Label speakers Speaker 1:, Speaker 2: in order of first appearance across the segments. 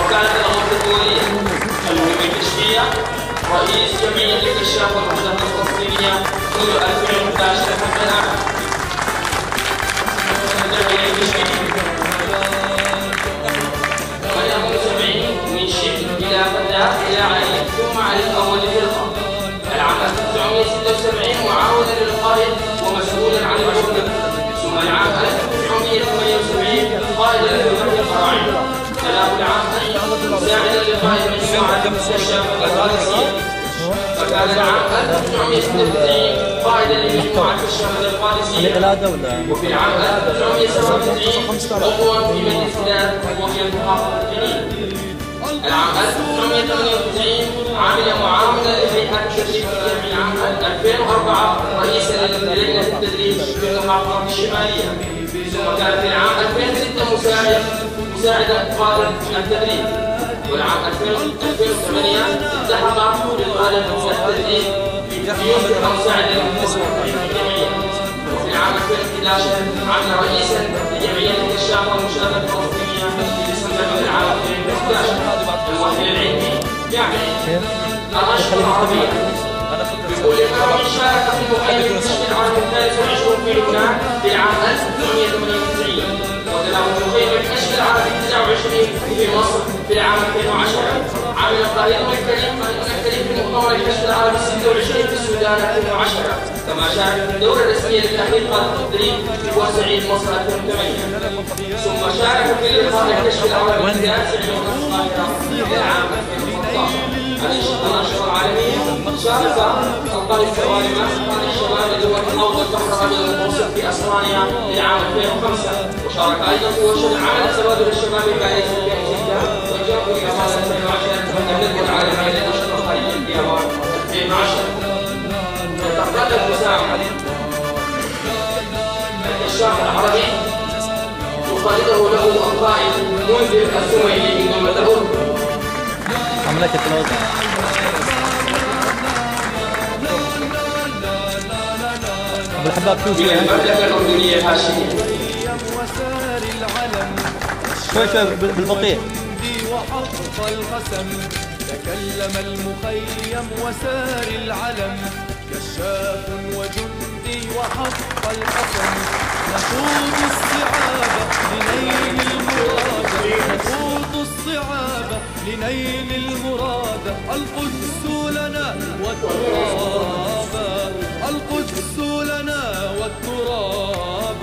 Speaker 1: وكان له دور الهوية الشيعية رئيس جمعية الاكتشاف والمدرسة الفلسطينية منذ 2011 حتى الآن الشام القادسية وكان العام 1996 قائدا لمجموعة الشام القادسية وفي العام 1997 عضوا في مجلس الإدارة وهي محافظة جنين العام 1998 عمل معاونا لهيئة التدريب في العام 2004 رئيسا للجنة التدريب في المحافظة الشمالية ثم كان في العام 2006 مساعد مساعدا قادة التدريب والعام 2008 التحق بالقادة التدريب في تقييم مساعدا للجمعية وفي العام 2011 عمل رئيسا لجمعية الكشاف والمشاركة الفلسطينية في ديسمبر العام 2011 الوحي العلمي يعني الرشد العربية بكل كرم شارك في العربي الثالث والعشرون في لبنان في العام 1898 29 في مصر في العام 2010 عمل الطريق الكريم الكريم في مؤتمر الكشف العربي 26 في السودان 2010 كما شارك في الدورة الرسمية للتحقيق والتدريب في بورسعيد مصر 2008 ثم شارك في لقاء الكشف العربي السياسي عند القاهرة في العام 2015 الأنشطة العالمية شارك القائد السوالمة قائد الشباب لدول الحوض والبحر الأبيض المتوسط في أسبانيا في العام 2005 أيضا في ورشة عمل تبادل الشباب في باريس في 2006 وجاء في يابان 2010 الندوة العالمية للأنشطة الخارجية في يابان 2010 تقدم مساعدة الكشاف العربي يقلده له القائد منذر السويلي من دولة الأردن
Speaker 2: عملت الوضع ابو الحباب شو
Speaker 1: من
Speaker 2: شوي شوي بال- بالبطيء.
Speaker 3: وحق القسم تكلم المخيم وسار العلم كشاف وجندي وحق القسم. نخوض الصعاب لنيل المراد نخوض الصعاب لنيل المراد. القدس لنا والتراب القدس لنا والتراب.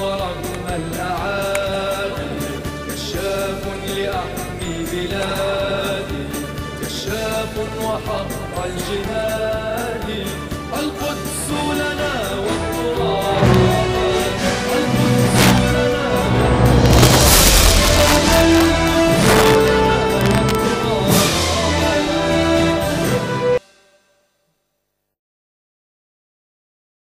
Speaker 3: ورغم الأعادي كشاف
Speaker 2: لأحمي بلادي
Speaker 1: كشاف وحق الجهاد.